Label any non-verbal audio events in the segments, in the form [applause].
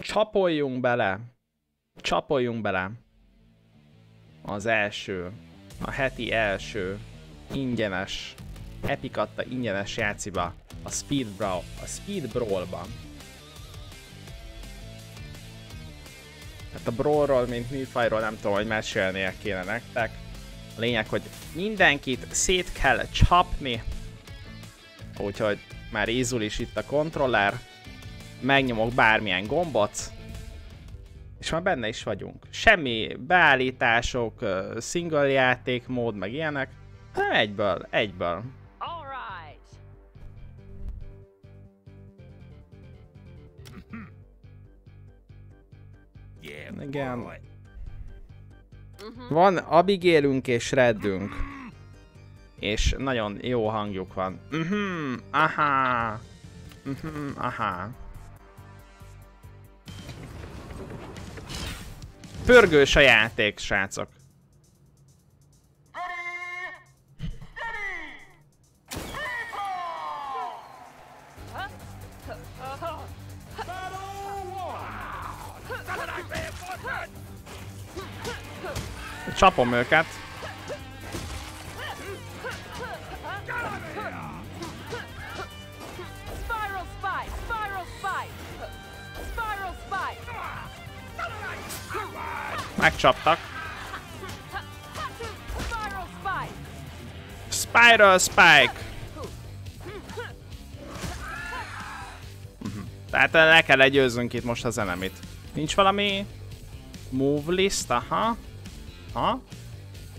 Csapoljunk bele. Csapoljunk bele. Az első. A heti első. Ingyenes. Epikatta ingyenes játsziba. A Speed Brawl. A Speed Brawl-ban. Hát a Brawlról, mint műfajról nem tudom, hogy mesélnie kéne nektek. A lényeg, hogy mindenkit szét kell csapni. Úgyhogy már ízul is itt a kontroller. Megnyomok bármilyen gombot. És már benne is vagyunk. Semmi beállítások, single játék mód, meg ilyenek. Nem egyből, egyből. Igen. Van Abigailünk és Reddünk. És nagyon jó hangjuk van. Mhm, aha. Mhm, aha. Pörgős a játék, srácok. Csapom őket. Megcsaptak. Spiral Spike! Mhm. Tehát le kell legyőzzünk itt most az enemit. Nincs valami move list, aha. Ha?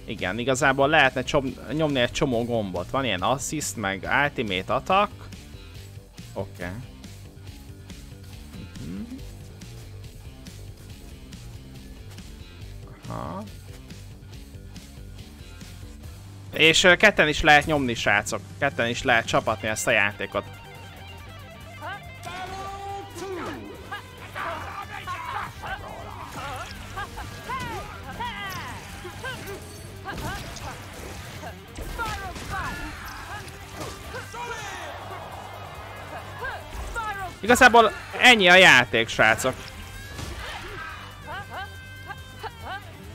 Igen, igazából lehetne nyomni egy csomó gombot. Van ilyen assist, meg ultimate attack. Oké. Okay. És ketten is lehet nyomni, srácok. Ketten is lehet csapatni ezt a játékot. Igazából ennyi a játék, srácok.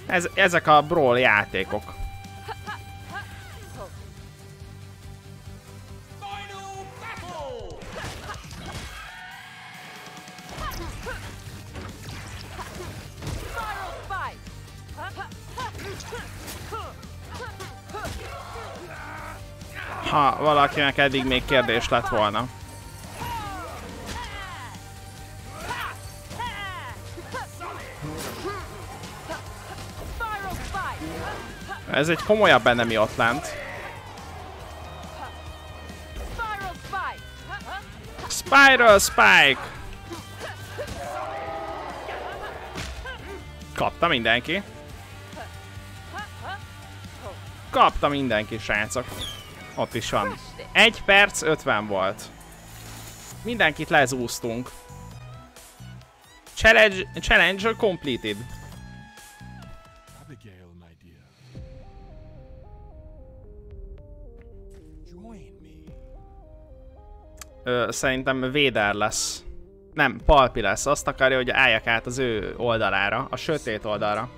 Ez, ezek a brawl játékok. Ha valakinek eddig még kérdés lett volna. Ez egy komolyabb enemi ott lent. Spiral Spike! Kapta mindenki. Kapta mindenki, srácok. Ott is van. Egy perc, 50 volt. Mindenkit lezúztunk. Challenge, challenge completed. Ö, szerintem Véder lesz. Nem, Palpi lesz. Azt akarja, hogy álljak át az ő oldalára, a sötét oldalra.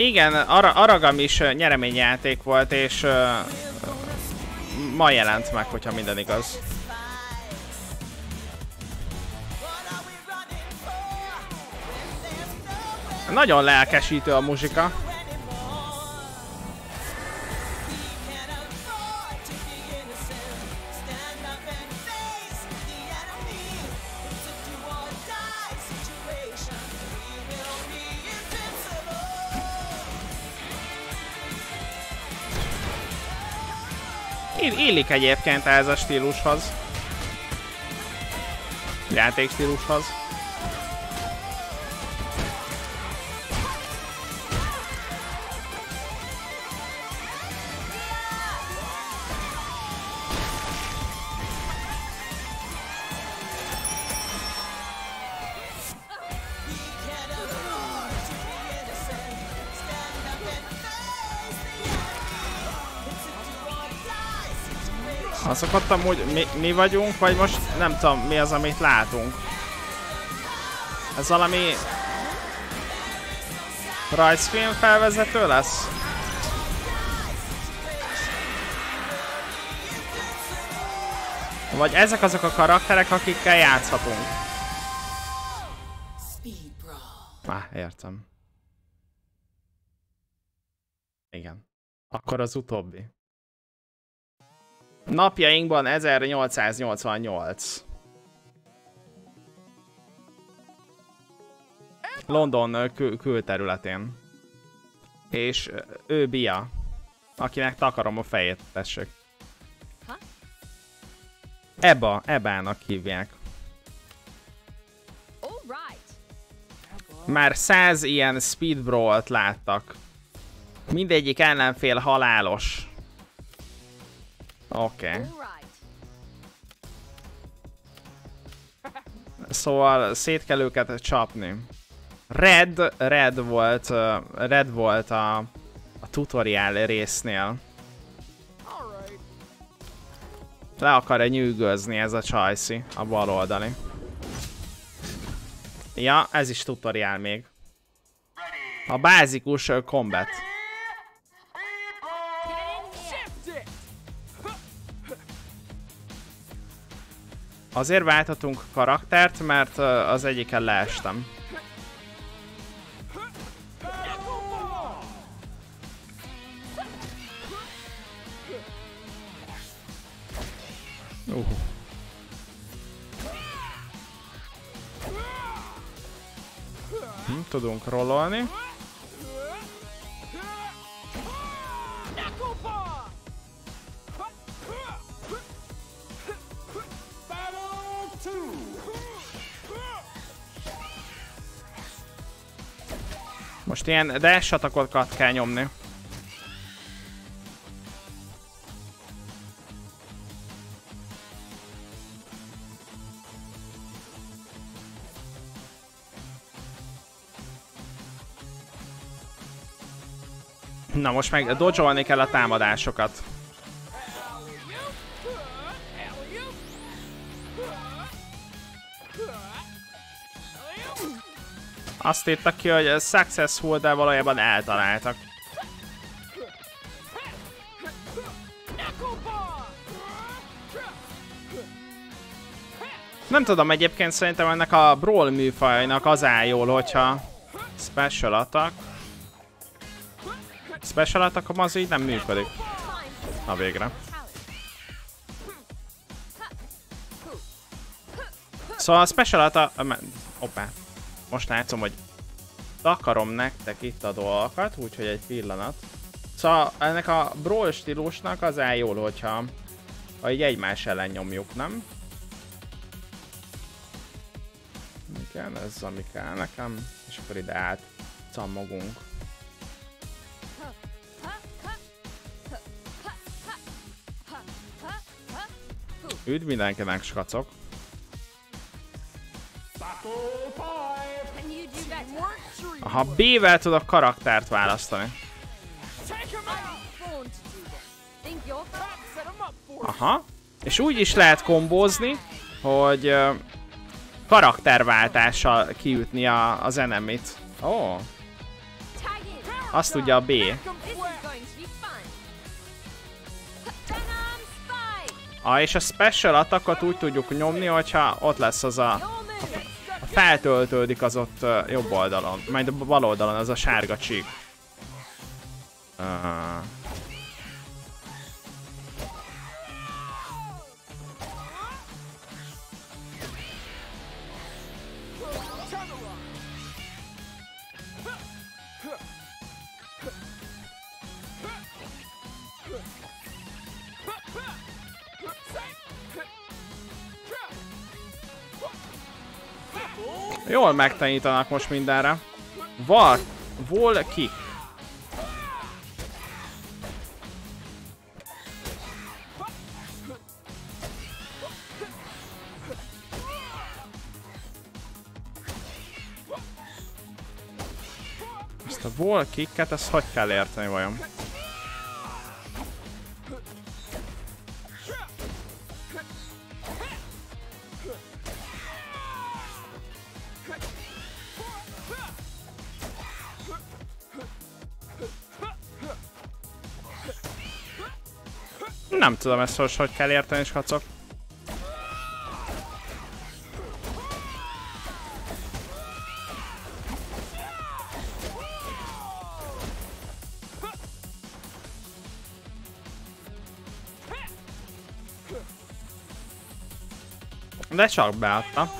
Igen, Ar Aragam is nyereményjáték volt, és uh, ma jelent meg, hogyha minden igaz. Nagyon lelkesítő a muzsika. Illik egyébként ez a stílushoz. Játék Azokat amúgy mi, mi vagyunk, vagy most nem tudom mi az, amit látunk. Ez valami rajzfilm felvezető lesz? Vagy ezek azok a karakterek, akikkel játszhatunk? Á, értem. Igen. Akkor az utóbbi. Napjainkban 1888. London kül külterületén. És ő Bia, akinek takarom a fejét, tessék. Ebba, Ebának hívják. Már száz ilyen speed brawl láttak. Mindegyik ellenfél halálos. Oké. Okay. Szóval szét kell őket csapni. Red, Red volt, Red volt a, a tutorial résznél. Le akar-e nyűgözni ez a csajszi, a bal oldali. Ja, ez is tutorial még. A bázikus combat. Azért válthatunk karaktert, mert az egyiken leestem. Uh. Hm, tudunk rollolni. Most ilyen dash atakokat kell nyomni. Na most meg dodge kell a támadásokat. Azt írtak ki, hogy successful, de valójában eltaláltak. Nem tudom, egyébként szerintem ennek a Brawl műfajnak az áll jól, hogyha Special Attack. Special Attack az így nem működik. Na végre. Szóval a Special Attack... Hoppá. Most látszom, hogy takarom nektek itt a dolgokat, úgyhogy egy pillanat. Szóval ennek a brawl stílusnak az áll jól, hogyha ha így egymás ellen nyomjuk, nem? Igen, ez ami kell nekem, és akkor ide át cammogunk. Üdv mindenkinek, skacok! Aha, B-vel tudok karaktert választani. Aha. És úgy is lehet kombózni, hogy karakterváltással kiütni a, az enemit. Ó. Oh. Azt tudja a B. Ah, és a special attackot úgy tudjuk nyomni, hogyha ott lesz az a, a feltöltődik az ott jobb oldalon, majd a bal oldalon az a sárga csík. Uh, Jól megtanítanak most mindenre. Val... Vol kick. Ezt a wall kicket, ezt hogy kell érteni vajon? Nem tudom ezt hogy, hogy kell érteni, skacok. De csak beadta.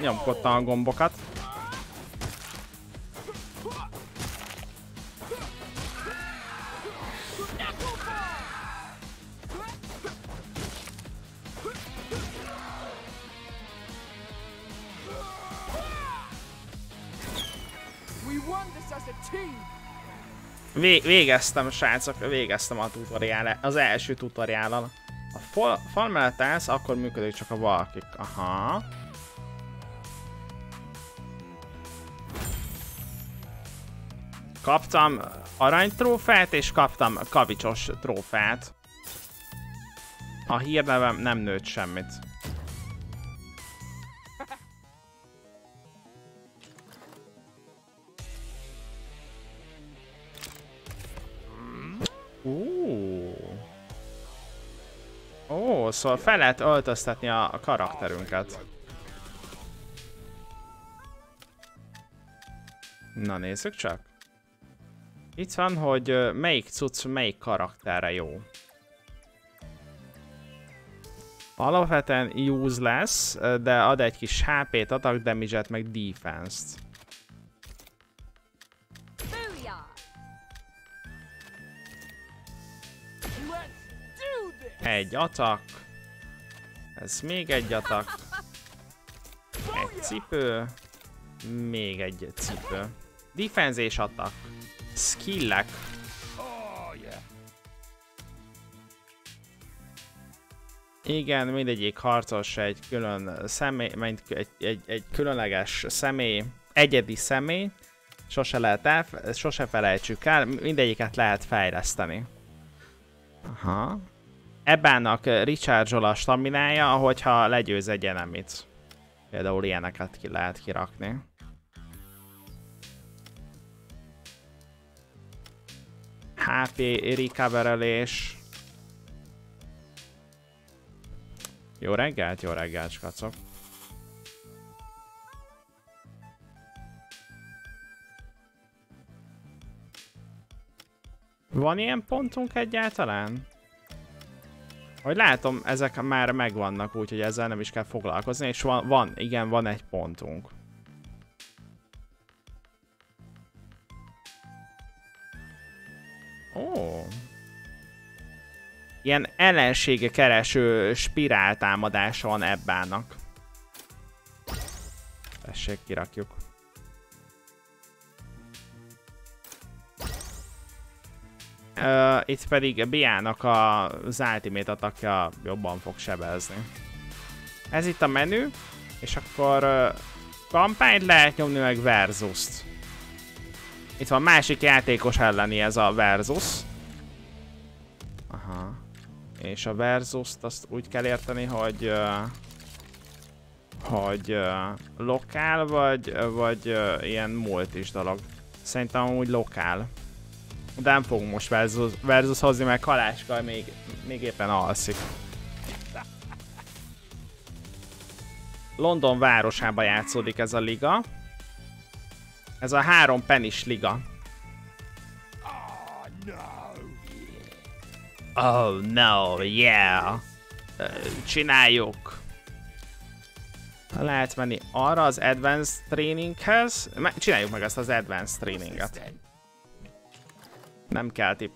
Nyomkodtam a gombokat. Vé végeztem, srácok, végeztem a tutoriál, az első tutoriállal. A fal, fal mellett állsz, akkor működik csak a valkik. Aha. Kaptam aranytrófát, és kaptam kavicsos trófát. A hírnevem nem nőtt semmit. Szóval fel lehet öltöztetni a, a karakterünket. Na nézzük csak. Itt van, hogy melyik cucc melyik karakterre jó. Alapvetően useless, de ad egy kis HP-t, attack damage-et, meg defense-t. Egy atak. Ez még egy atak. Egy cipő. Még egy cipő. Defense és atak. Skillek. Igen, mindegyik harcos egy külön személy, egy, egy, egy különleges személy, egyedi személy, sose lehet el, sose felejtsük el, mindegyiket lehet fejleszteni. Aha. Ebbának recharge a staminája, ahogyha legyőz egy enemit. Például ilyeneket ki lehet kirakni. HP recoverelés. Jó reggelt, jó reggelt, skacok. Van ilyen pontunk egyáltalán? Hogy látom, ezek már megvannak, úgyhogy ezzel nem is kell foglalkozni, és van, van igen, van egy pontunk. Ó. Ilyen ellensége kereső spirál támadása van ebbának. Tessék, kirakjuk. Uh, itt pedig Biának az ultimate atakja jobban fog sebezni. Ez itt a menü, és akkor uh, kampányt lehet nyomni meg versus-t. Itt van másik játékos elleni ez a versus. Aha. És a versus-t azt úgy kell érteni, hogy uh, hogy uh, lokál vagy, vagy uh, ilyen multis dolog. Szerintem úgy lokál. De nem fogunk most versus, versus hozni, mert Kaláska még, még éppen alszik. London városába játszódik ez a liga. Ez a három penis liga. Oh no, yeah. Csináljuk. Lehet menni arra az advanced traininghez. Csináljuk meg ezt az advanced traininget. Nem kell tip.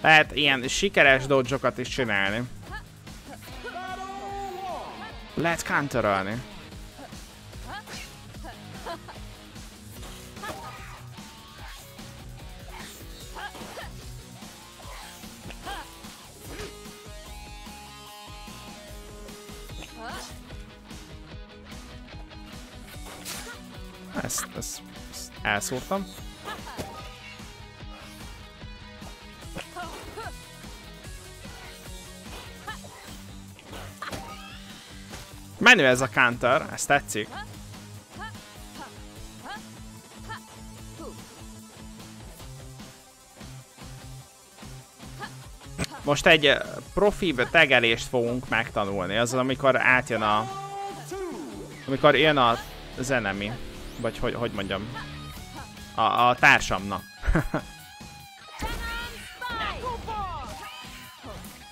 Lehet ilyen sikeres dodge is csinálni. Lehet counterolni. rászórtam. Menő ez a counter, ez tetszik. Most egy eh, profi tegelést fogunk megtanulni, azon amikor átjön a... Amikor jön a zenemi. Vagy hogy, hogy mondjam, a, a társamnak.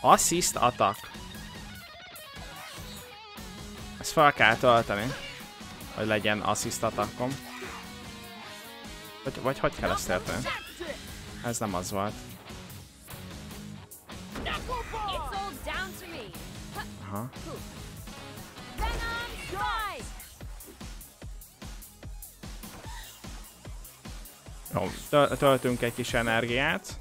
Assist attack. Ezt fel kell tölteni. Hogy legyen assist attackom. Vagy, vagy hogy kell ezt érteni? Ez nem az volt. Jó, töltünk egy kis energiát.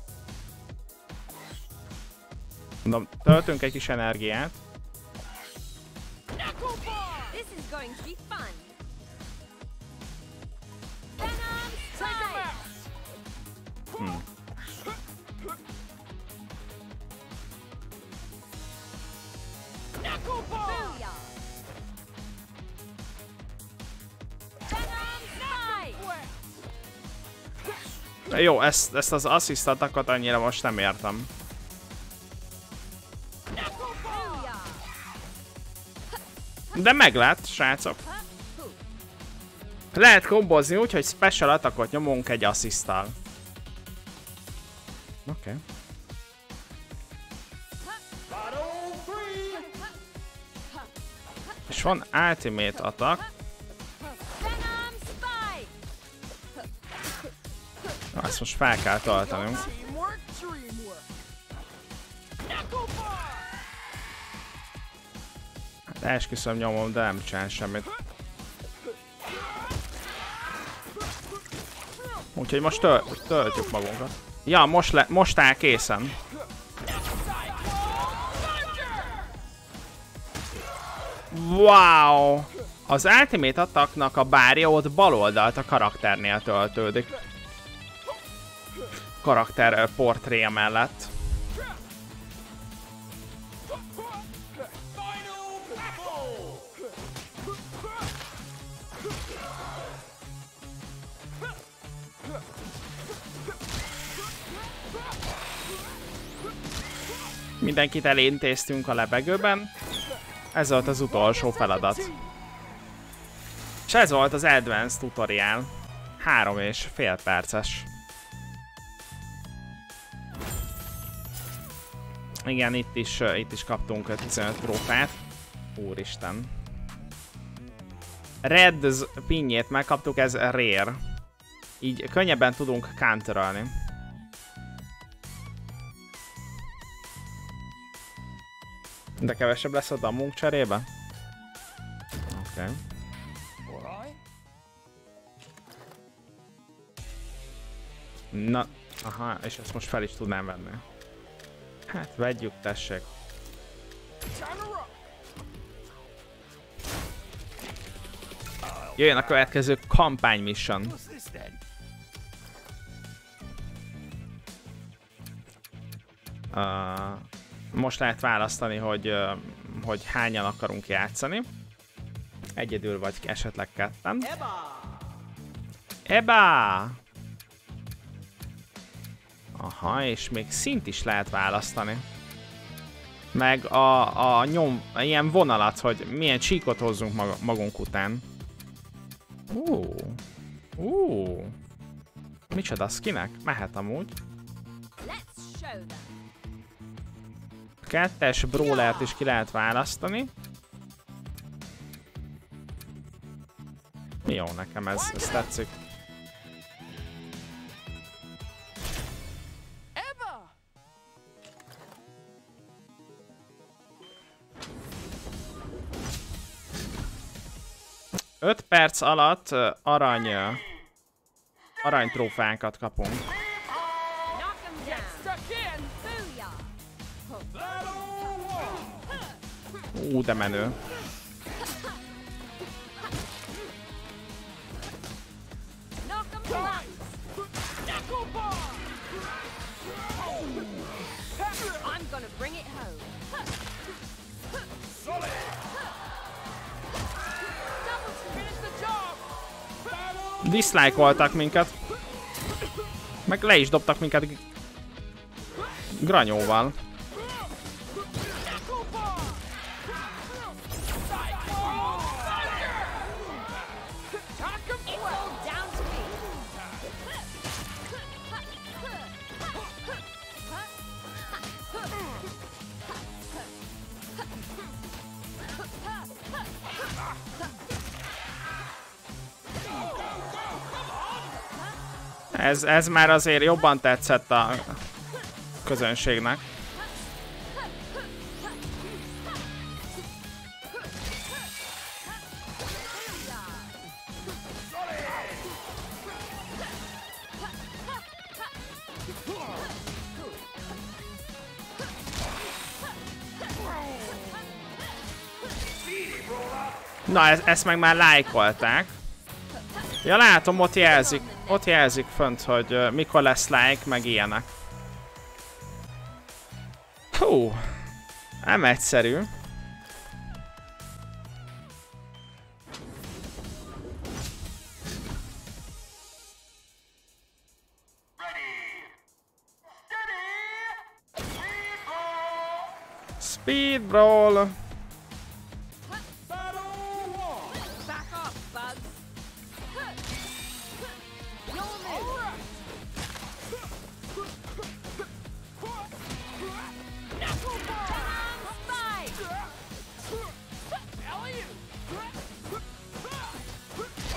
Mondom, töltünk egy kis energiát. Jó, ezt, ezt az assist annyira most nem értem. De meglát, srácok. Lehet kombozni úgy, hogy special attackot nyomunk egy asszisztal. Oké. Okay. És van ultimate attack. Most fel kell töltenünk. Hát esküszöm nyomom, de nem csinál semmit. Úgyhogy most töl töltjük magunkat. Ja, most, le most áll készen. Wow! Az Ultimate attacknak a bárja ott bal oldalt a karakternél töltődik. Karakter portréja mellett. Mindenkit elintéztünk a lebegőben. Ez volt az utolsó feladat. És ez volt az Advanced tutorial. Három és fél perces. Igen, itt is, itt is kaptunk 15 trófát. Úristen. Red pinjét megkaptuk, ez rare. Így könnyebben tudunk counterolni. De kevesebb lesz a damunk cserébe? Oké. Okay. Na, aha, és ezt most fel is tudnám venni. Hát, vegyük, tessék. Jöjjön a következő kampány mission. Uh, most lehet választani, hogy, hogy hányan akarunk játszani. Egyedül vagy esetleg ketten. Eba! Aha, és még szint is lehet választani. Meg a, a nyom, ilyen vonalat, hogy milyen csíkot hozzunk magunk után. Ú, ú. Micsoda skinek? Mehet amúgy. Them kettes brawlert is ki lehet választani. Jó, nekem ez, ez tetszik. Öt perc alatt arany aranytrófákat kapunk. Ú, de menő. Dislike-oltak minket. Meg le is dobtak minket granyóval. Ez, ez már azért jobban tetszett a közönségnek. Na, ez, ezt meg már lájkolták. Ja, látom, ott jelzik. Ott jelzik fönt, hogy uh, mikor lesz like, meg ilyenek. Hú, nem egyszerű.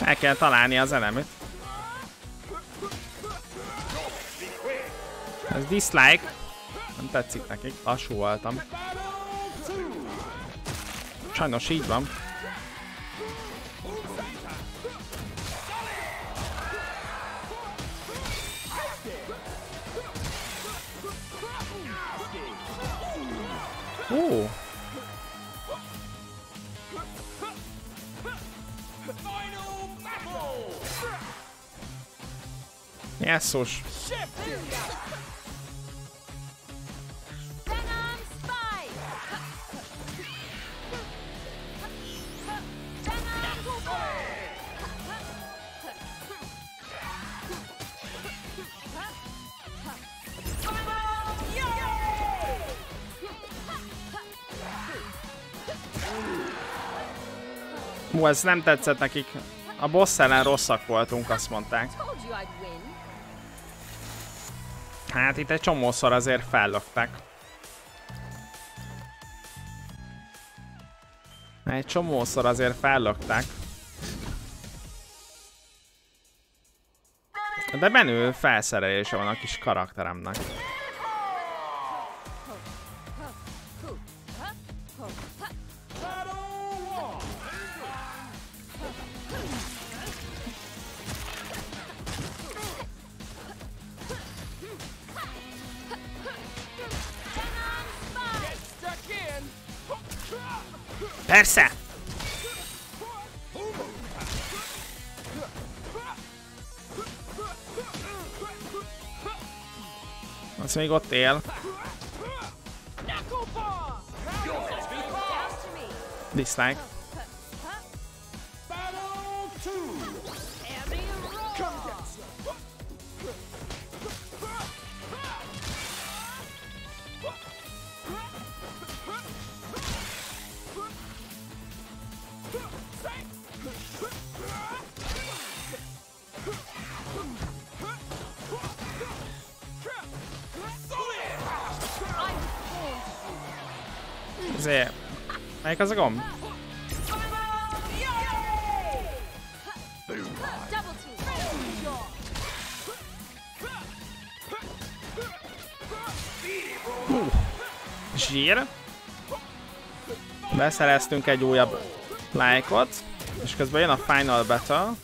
El kell találni az elemét. Ez dislike. Nem tetszik nekik. Lassú voltam. Sajnos így van. Jesszus. Hú, ez nem tetszett nekik. A boss ellen rosszak voltunk, azt mondták. Hát itt egy csomószor azért fellöktek. Egy csomószor azért fellöktek. De menő felszerelése van a kis karakteremnek. Persze! Az még ott él. Dislike. Melyik az a zsír. Beszereztünk egy újabb lájkot, és közben jön a Final Battle.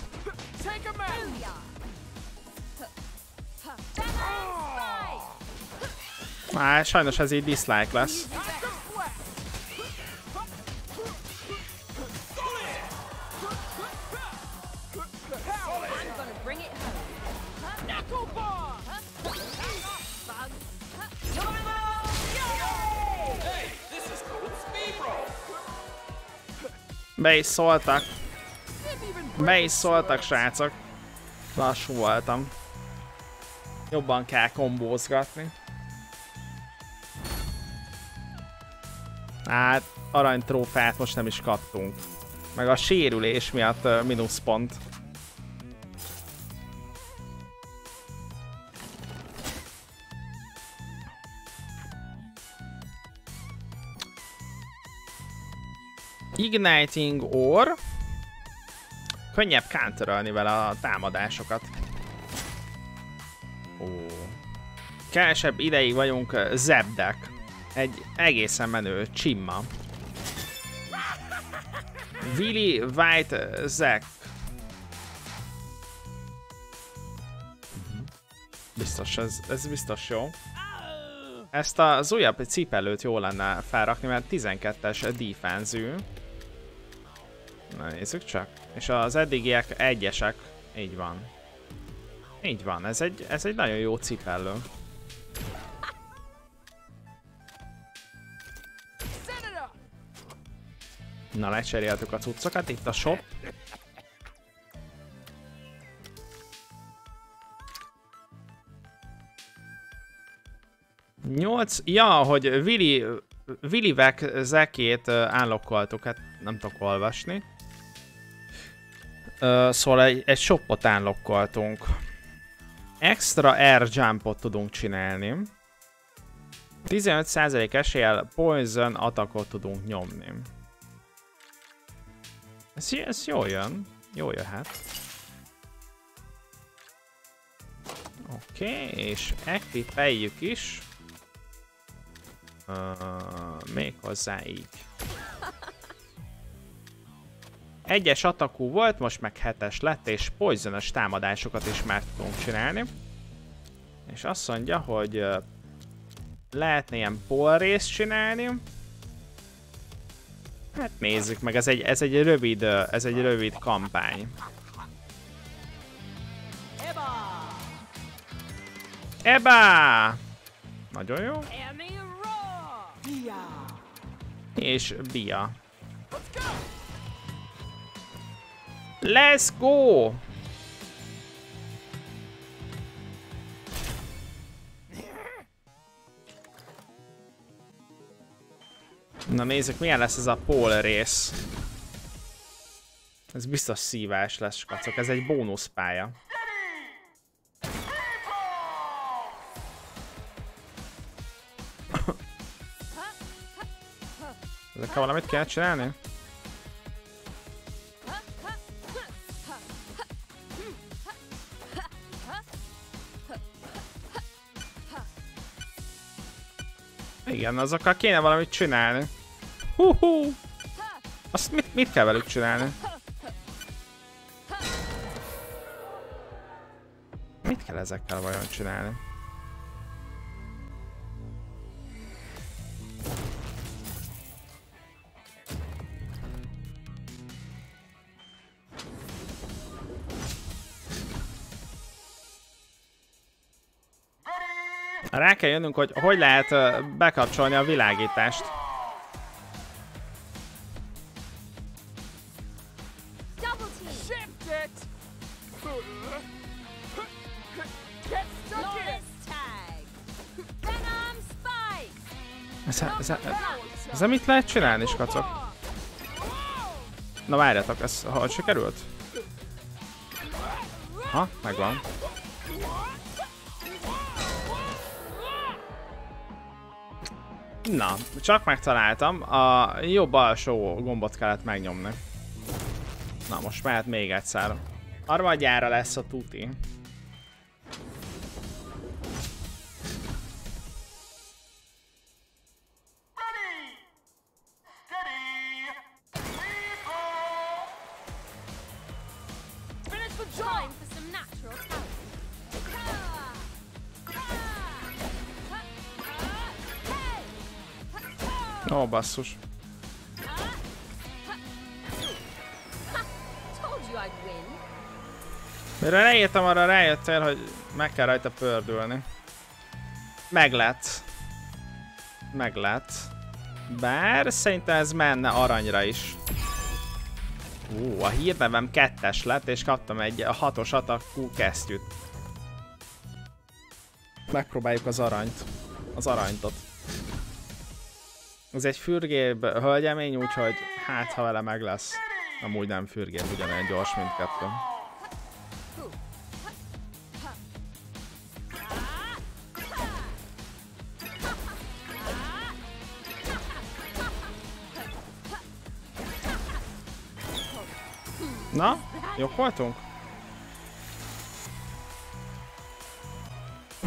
Már sajnos ez így dislike lesz. Be is szóltak. Be is szóltak, srácok. Lassú voltam. Jobban kell kombózgatni. Hát, aranytrófát most nem is kaptunk. Meg a sérülés miatt uh, mínuszpont. Igniting Ore. Könnyebb counterölni vele a támadásokat. Ó. Kevesebb ideig vagyunk zebdek. Egy egészen menő csimma. Willy White Zack. Biztos, ez, ez biztos jó. Ezt az újabb cipelőt jó lenne felrakni, mert 12-es defense Na nézzük csak. És az eddigiek egyesek. Így van. Így van, ez egy, ez egy nagyon jó cipellő. Na, lecseréltük a cuccokat, itt a shop. Nyolc, ja, hogy Willy, Willy Vek zekét állokkoltuk, hát nem tudok olvasni. Szóval egy, egy shopot állokkoltunk. Extra air jumpot tudunk csinálni. 15% eséllyel poison atakot tudunk nyomni. Ez, ez jól jön. Jól jöhet. Oké, okay, és equipeljük is. Uh, még hozzá így. Egyes atakú volt, most meg hetes lett, és poisonos támadásokat is már tudunk csinálni. És azt mondja, hogy uh, lehetne ilyen polrészt csinálni. Hát nézzük meg, ez egy, ez egy rövid, ez egy rövid kampány. Eba! Nagyon jó. És Bia. Let's go! Na nézzük, milyen lesz ez a pól rész. Ez biztos szívás lesz, kacok. Ez egy bónuszpálya. Ezekkel valamit kell csinálni? Igen, azokkal kéne valamit csinálni. Hú, hú. Azt mit, mit kell velük csinálni? Mit kell ezekkel vajon csinálni? Rá kell jönnünk, hogy hogy lehet bekapcsolni a világítást. Ezzel mit lehet csinálni, skacok? Na várjatok, ez hogy sikerült? Ha, megvan. Na, csak megtaláltam. A jobb alsó gombot kellett megnyomni. Na, most mehet még egyszer. Armadjára lesz a tuti. Basszus. Mire leírtam, arra rájöttél, hogy meg kell rajta pördülni. Meglát. Meglát. Bár szerintem ez menne aranyra is. Ú, a hírnevem kettes lett, és kaptam egy a hatos atakú kesztyűt. Megpróbáljuk az aranyt. Az aranytot. Ez egy fürgébb hölgyemény, úgyhogy hát ha vele meg lesz. Amúgy nem fürgébb, ugyanolyan gyors, mint kettő. Na, jók voltunk?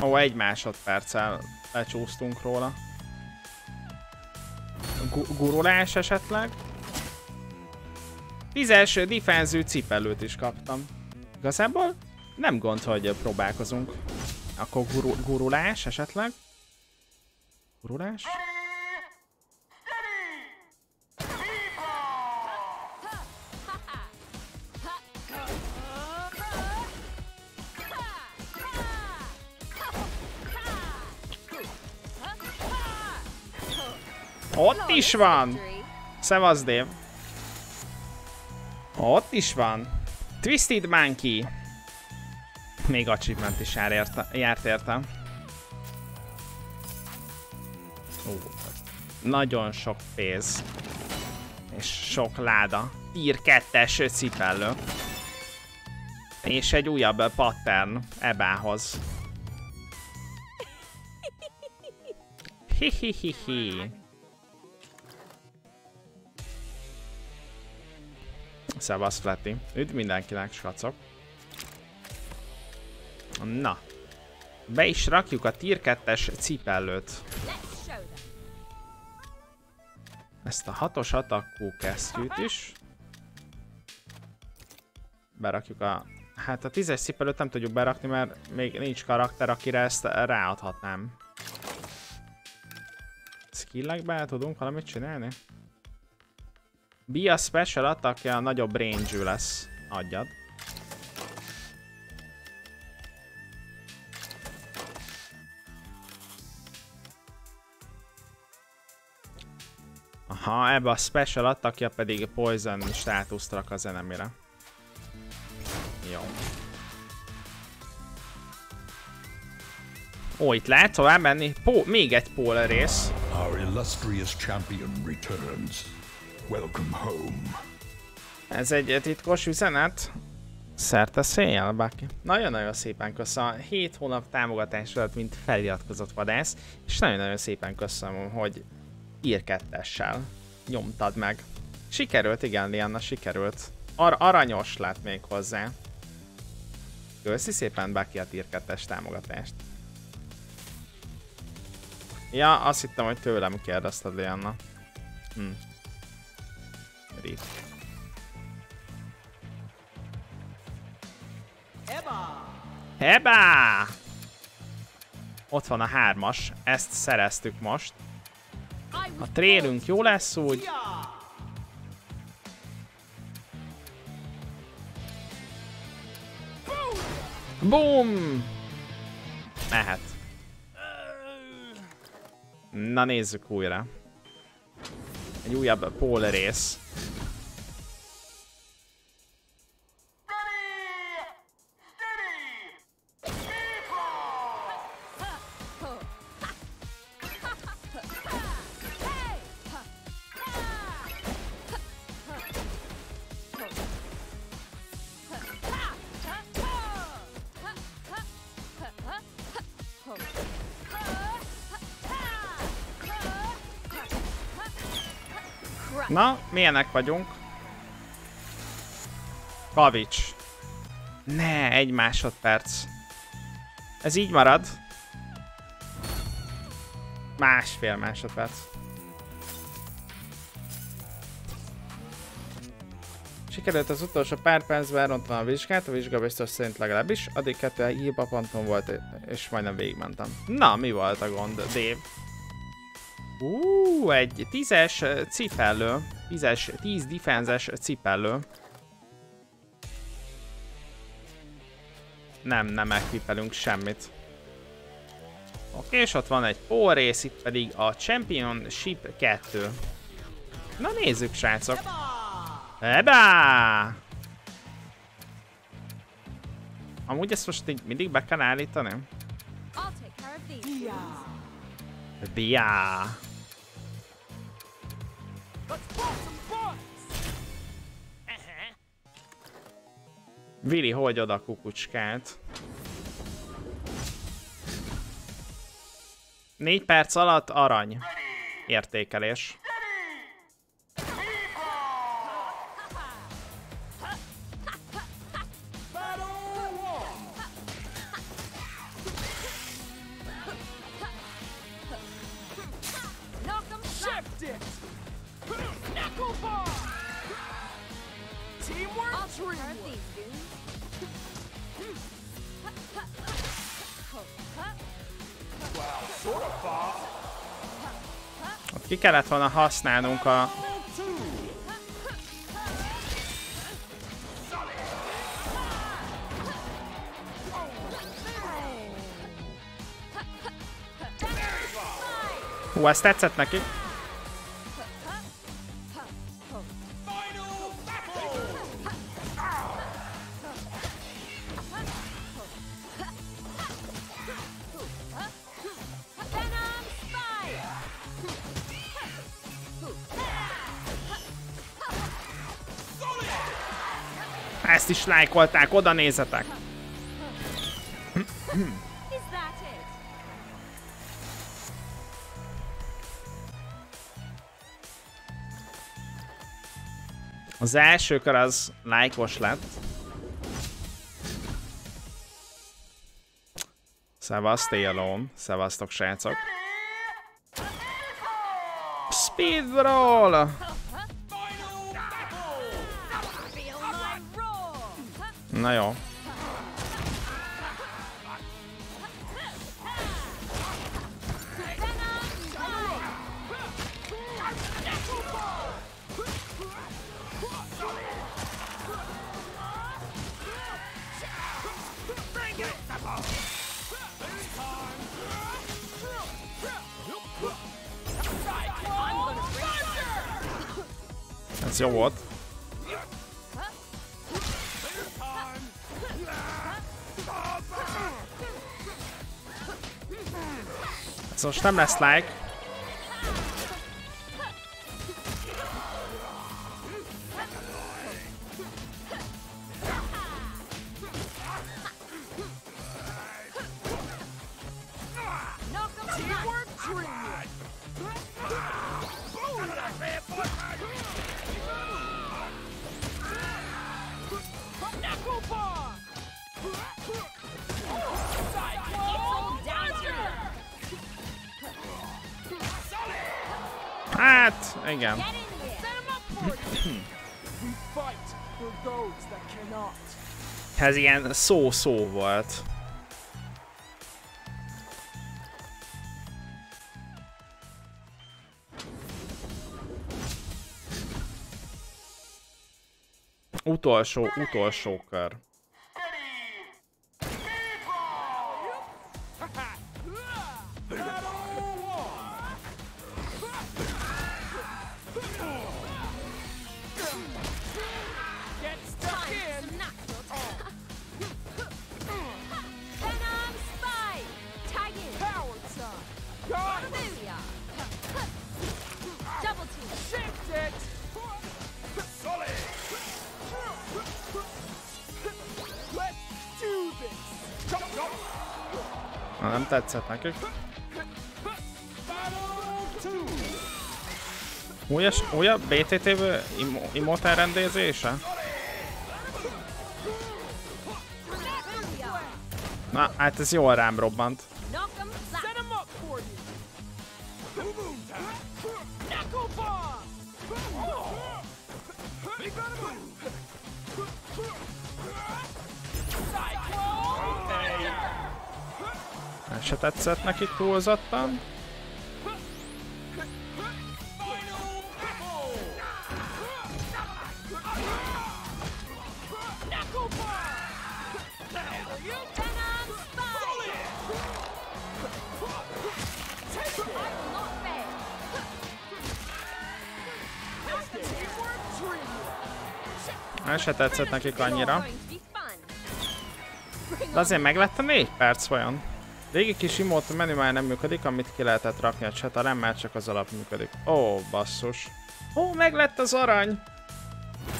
Ó, egy másodperccel lecsúsztunk róla. Gu gurulás esetleg? Tízes defenzű cipelőt is kaptam. Igazából nem gond, hogy próbálkozunk. Akkor guru gurulás esetleg? Gurulás? Ott is van! Szevasz, Dave. Ott is van. Twisted Monkey. Még achievement is jár érte, járt érte. Ó, nagyon sok pénz. És sok láda. Tier 2-es cipellő. És egy újabb pattern ebához. [laughs] Hihihihi. Szevasz, Flatty. Üdv mindenkinek, skacok. Na. Be is rakjuk a tier 2-es cipellőt. Ezt a hatos atakú kesztyűt is. Berakjuk a... Hát a tízes cipelőt nem tudjuk berakni, mert még nincs karakter, akire ezt ráadhatnám. Skillekbe tudunk valamit csinálni? Be a special attack a nagyobb range lesz. Adjad. Aha, ebbe a special attackja pedig poison státuszt rak az enemire. Jó. Ó, itt lehet tovább menni? Pó, még egy pól rész. Our illustrious champion returns. Welcome home. Ez egy titkos üzenet. Szerte széjjel, baki. Nagyon-nagyon szépen köszönöm. 7 hónap támogatás alatt, mint feliratkozott vadász, és nagyon-nagyon szépen köszönöm, hogy ír kettessel nyomtad meg. Sikerült, igen, Lianna, sikerült. Ar aranyos lett még hozzá. Köszi szépen, Baki, a tier 2 támogatást. Ja, azt hittem, hogy tőlem kérdezted, Lianna. Hm rip. Heba! Ott van a hármas, ezt szereztük most. A trélünk jó lesz úgy. Boom! Mehet. Na nézzük újra. Egy újabb pole milyenek vagyunk? Kavics. Ne, egy másodperc. Ez így marad. Másfél másodperc. Sikerült az utolsó pár percben elrontam a vizsgát, a vizsga biztos szerint legalábbis. Addig kettő hiba ponton volt, és majdnem végigmentem. Na, mi volt a gond, Dave? Ú, egy tízes cipellő. Tízes, tíz defenzes cipellő. Nem, nem equipelünk semmit. Oké, és ott van egy power rész, itt pedig a Championship 2. Na nézzük, srácok. Ebá! Amúgy ezt most így mindig be kell állítani? Bia. Vili, hogy oda a kukucskát? Négy perc alatt arany. Értékelés. Ki kellett volna használnunk a... Hú, ezt tetszett neki. Is lájkolták, oda nézzetek! Az első kör az lájkos lett. Szevasz, alone. Szevasztok, srácok. Speedroll! Na jó. Ez jó volt. Most nem lesz like. Ez ilyen szó-szó volt. Utolsó, utolsó kör. Na, nem tetszett nekik. Újas, újabb imotál rendezése? Na, hát ez jól rám robbant. tetszett neki túlzottan. Ez se tetszett nekik annyira. De azért meglett a négy perc vajon? Régi kis emote menü már nem működik, amit ki lehetett rakni a alá, már csak az alap működik. Ó, basszus. Ó, meg lett az arany!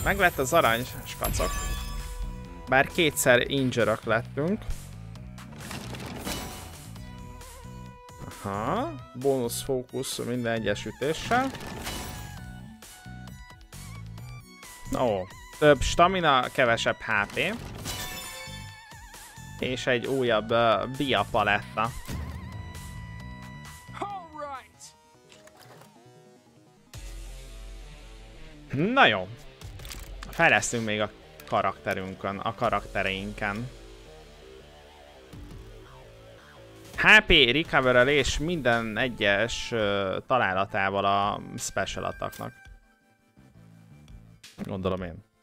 Meg lett az arany, skacok. Bár kétszer injure lettünk. Aha, bónusz fókusz minden egyes ütéssel. Ó, több stamina, kevesebb HP. És egy újabb uh, Bia paletta. Na jó. Fejlesztünk még a karakterünkön, a karaktereinken. HP recover és minden egyes uh, találatával a special attacknak. Gondolom én.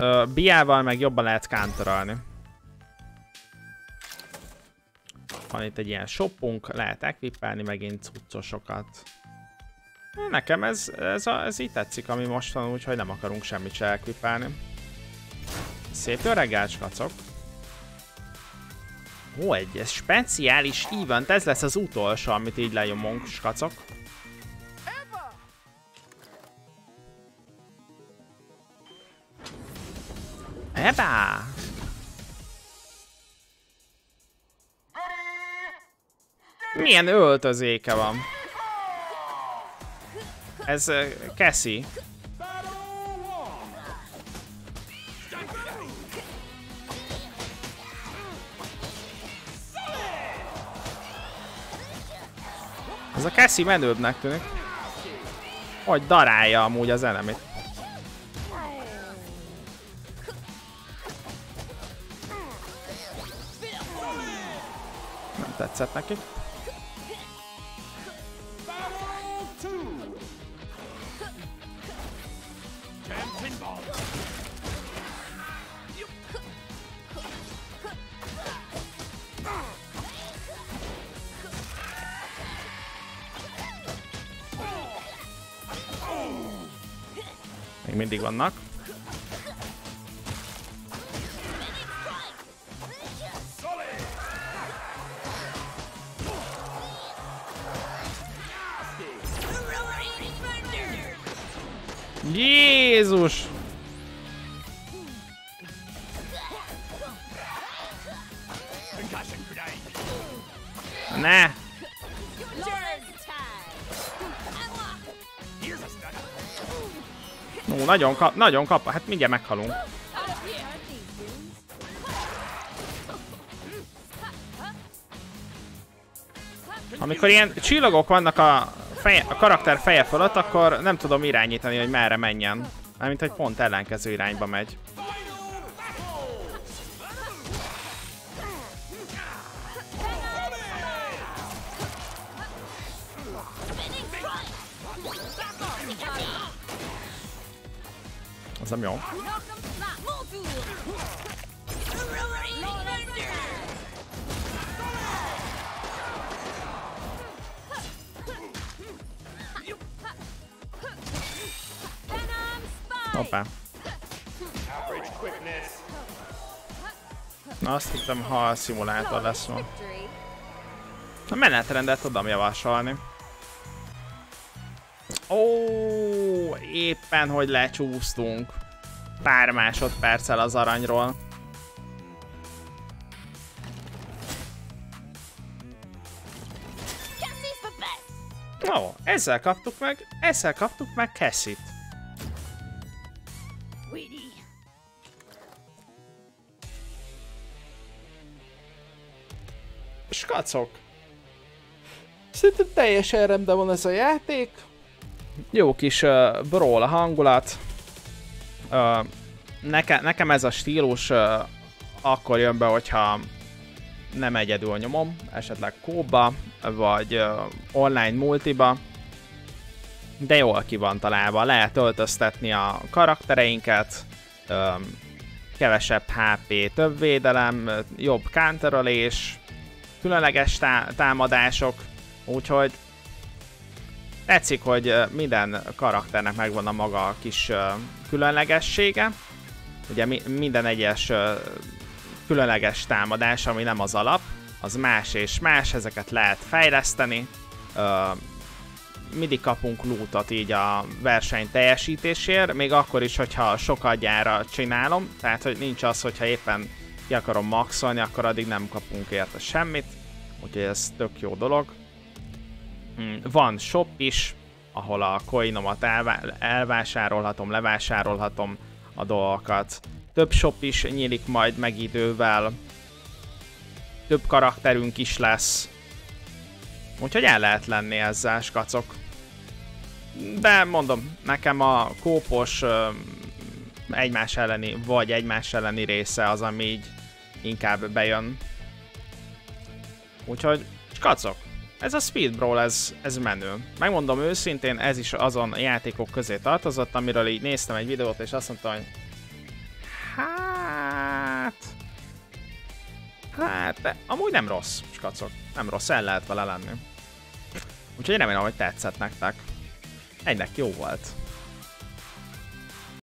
Uh, Biával meg jobban lehet counterolni. Van itt egy ilyen shopunk, lehet equipelni megint cuccosokat. Nekem ez, ez, a, ez így tetszik, ami most van, úgyhogy nem akarunk semmit se equipelni. Szép jó reggelt, skacok! Ó, egy speciális event, ez lesz az utolsó, amit így lejomunk, skacok. Eba! Milyen öltözéke van? Ez uh, Cassie. Ez a Cassie menőbbnek tűnik. Hogy darálja amúgy az enemit. Tetszett neki. Még mindig vannak. Nagyon kap, nagyon kap, hát mindjárt meghalunk. Amikor ilyen csillagok vannak a, feje, a karakter feje fölött, akkor nem tudom irányítani, hogy merre menjen. Mármint, hogy pont ellenkező irányba megy. Az nem jó. Hoppá. Na azt hittem, ha a szimulátor lesz ma. A menetrendet tudom javasolni. Éppen hogy lecsúsztunk. Pár másodperccel az aranyról. Ó, ezzel kaptuk meg, ezzel kaptuk meg Cassit. Skacok. Szerintem teljesen rendben van ez a játék. Jó kis uh, brawl hangulat. Uh, neke, nekem ez a stílus uh, akkor jön be, hogyha nem egyedül nyomom, esetleg kóba, vagy uh, online multiba. De jól ki van találva, lehet öltöztetni a karaktereinket, um, kevesebb HP, több védelem, jobb counterolés, különleges tá támadások, úgyhogy Tetszik, hogy minden karakternek megvan a maga kis különlegessége. Ugye minden egyes különleges támadás, ami nem az alap, az más és más, ezeket lehet fejleszteni. Mindig kapunk lootot így a verseny teljesítésért, még akkor is, hogyha gyára csinálom, tehát hogy nincs az, hogyha éppen ki akarom maxolni, akkor addig nem kapunk érte semmit, úgyhogy ez tök jó dolog. Hmm, van shop is, ahol a coinomat elvá elvásárolhatom, levásárolhatom a dolgokat. Több shop is nyílik majd meg idővel. Több karakterünk is lesz. Úgyhogy el lehet lenni ezzel, skacok. De mondom, nekem a kópos egymás elleni, vagy egymás elleni része az, ami így inkább bejön. Úgyhogy, skacok, ez a Speed Brawl, ez, ez menő. Megmondom őszintén, ez is azon játékok közé tartozott, amiről így néztem egy videót, és azt mondtam, hogy hát... Hát, de amúgy nem rossz, skacok. Nem rossz, el lehet vele lenni. Úgyhogy remélem, hogy tetszett nektek. Egynek jó volt.